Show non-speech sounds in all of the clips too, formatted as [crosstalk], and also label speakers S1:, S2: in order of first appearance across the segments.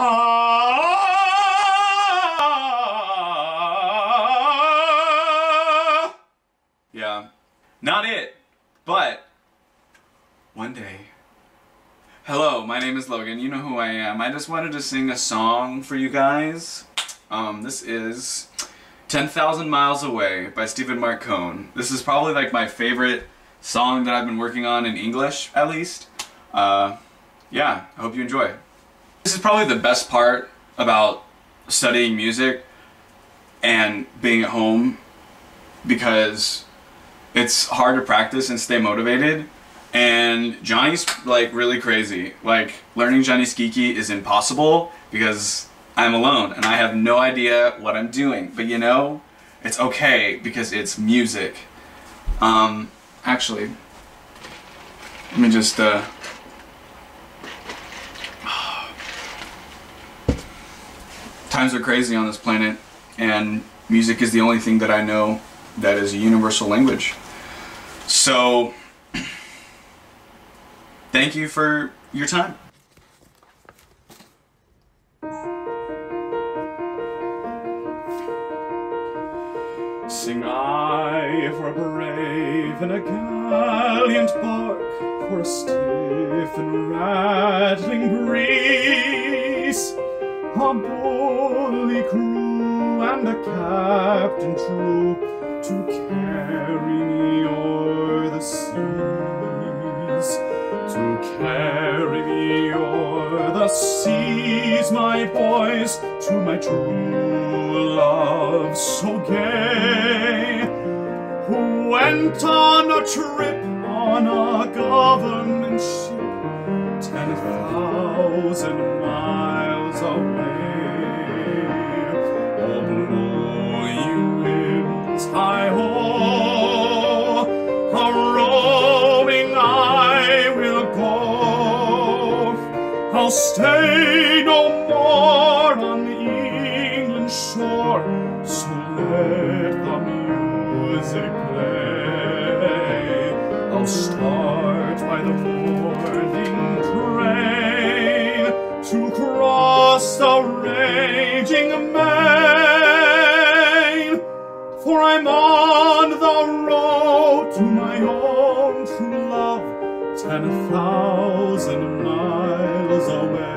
S1: Ah. Yeah, not it, but one day. Hello, my name is Logan. You know who I am. I just wanted to sing a song for you guys. Um, this is 10,000 Miles Away by Stephan Marc Kohn. This is probably like my favorite song that I've been working on in English, at least. Uh, yeah, I hope you enjoy. This is probably the best part about studying music and being at home because it's hard to practice and stay motivated and Johnny's like really crazy. Like learning Gianni Schicchi is impossible because I'm alone and I have no idea what I'm doing. But you know, it's okay because it's music. Um, actually, let me just uh, times are crazy on this planet and music is the only thing that I know that is a universal language. So, [clears throat] thank you for your time.
S2: Sing I for a brave and a gallant bark, for a stiff and rattling breeze, a bully crew and a captain true to carry me o'er the seas, to carry me o'er the seas, my boys, to my true love so gay, who went on a trip on a government ship ten thousand miles I'll stay no more on England's shore, so let the music play. I'll start by the morning my own true love, ten thousand miles away.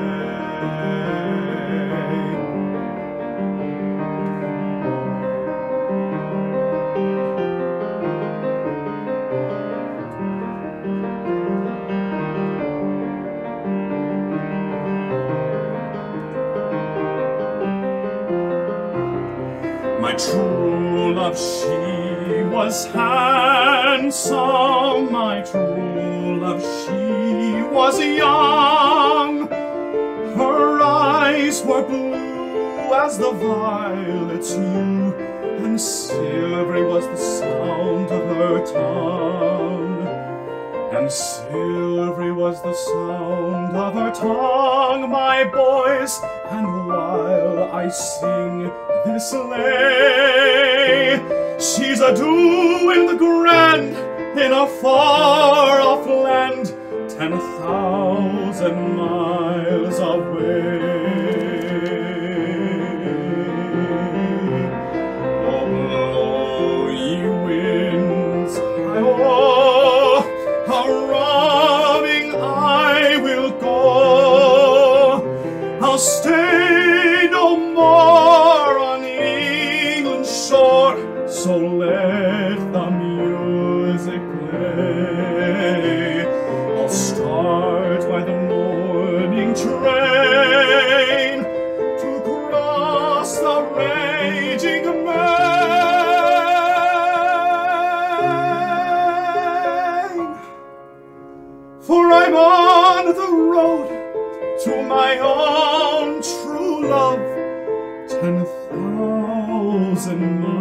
S2: My true love, she was handsome. My true love, she was young. Her eyes were blue as the violets hue, and silvery was the sound of her tongue. And silvery was the sound of her tongue, my boys, and while I sing this lay, she's a doing the grand in a far off land, ten thousand miles away. Raging main. For I'm on the road to my own true love, ten thousand miles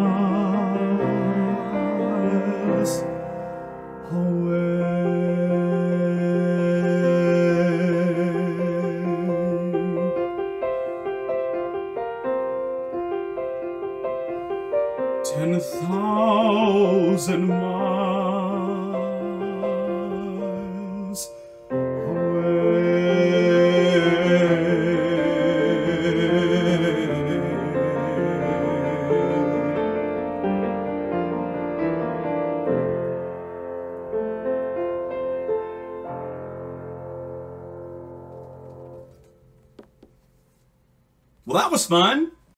S2: ten thousand miles away. Well, that was fun.